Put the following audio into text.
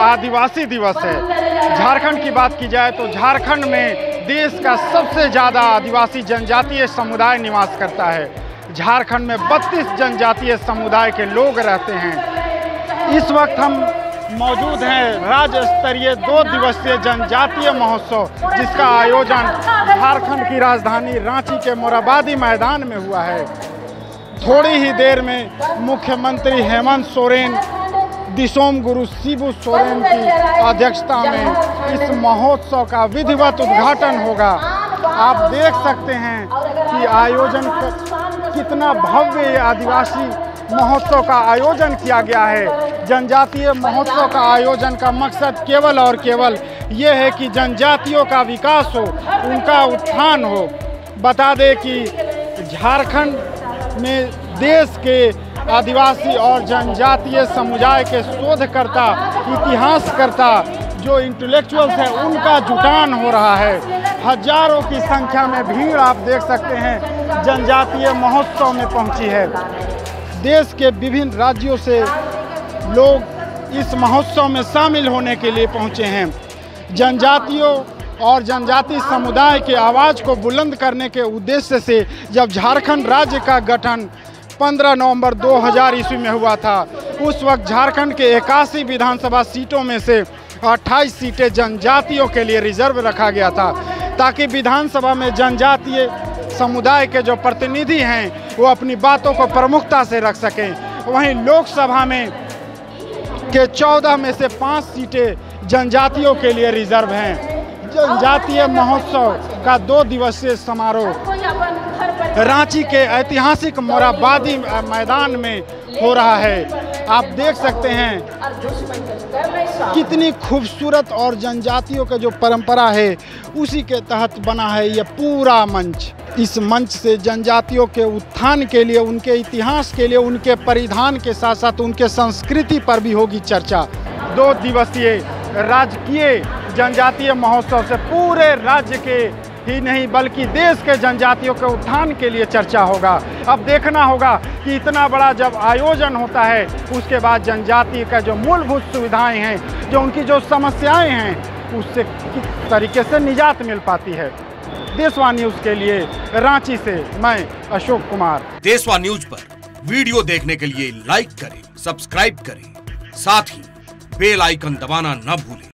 आदिवासी दिवस है। झारखंड की बात की जाए तो झारखंड में देश का सबसे ज़्यादा आदिवासी जनजातीय समुदाय निवास करता है। झारखंड में 32 जनजातीय समुदाय के लोग रहते हैं। इस वक्त हम मौजूद हैं राज्य स्तरीय दो दिवसीय जनजातीय महोत्सव, जिसका आयोजन झारखंड की राजधानी रांची के मोराबादी मैदान में हुआ है। थोड़ी ही देर में मुख्यमंत्री हेमंत सोरेन दिशोम गुरु शिबू सोरेन की अध्यक्षता में इस महोत्सव का विधिवत उद्घाटन होगा। आप देख सकते हैं कि आयोजन कितना भव्य आदिवासी महोत्सव का आयोजन किया गया है। जनजातीय महोत्सव का आयोजन का मकसद केवल और केवल ये है कि जनजातियों का विकास हो उनका उत्थान हो। बता दें कि झारखंड में देश के आदिवासी और जनजातीय समुदाय के शोधकर्ता, इतिहासकर्ता, जो इंटेलेक्चुअल्स हैं, उनका जुटान हो रहा है। हज़ारों की संख्या में भीड़ आप देख सकते हैं, जनजातीय महोत्सव में पहुँची है। देश के विभिन्न राज्यों से लोग इस महोत्सव में शामिल होने के लिए पहुँचे हैं। जनजातियों और जनजाति समुदाय के आवाज़ को बुलंद करने के उद्देश्य से जब झारखंड राज्य का गठन 15 नवंबर 2000 ईस्वी में हुआ था। उस वक्त झारखंड के इक्यासी विधानसभा सीटों में से 28 सीटें जनजातियों के लिए रिज़र्व रखा गया था, ताकि विधानसभा में जनजातीय समुदाय के जो प्रतिनिधि हैं, वो अपनी बातों को प्रमुखता से रख सकें। वहीं लोकसभा में के 14 में से पाँच सीटें जनजातियों के लिए रिज़र्व हैं। जनजातीय महोत्सव का दो दिवसीय समारोह रांची के ऐतिहासिक मोराबादी मैदान में हो रहा है। आप देख सकते हैं कितनी खूबसूरत और जनजातियों का जो परंपरा है, उसी के तहत बना है ये पूरा मंच। इस मंच से जनजातियों के उत्थान के लिए, उनके इतिहास के लिए, उनके परिधान के साथ साथ उनके संस्कृति पर भी होगी चर्चा। दो दिवसीय राजकीय जनजातीय महोत्सव से पूरे राज्य के ही नहीं, बल्कि देश के जनजातियों के उत्थान के लिए चर्चा होगा। अब देखना होगा कि इतना बड़ा जब आयोजन होता है, उसके बाद जनजाति का जो मूलभूत सुविधाएँ हैं, जो उनकी जो समस्याएँ हैं, उससे किस तरीके से निजात मिल पाती है? देशवा न्यूज़ के लिए रांची से मैं अशोक कुमार। देशवा न्यूज़ पर वीडियो देखने के लिए लाइक करें, सब्सक्राइब करें। साथ ही बेल आइकन दबाना न भूलें।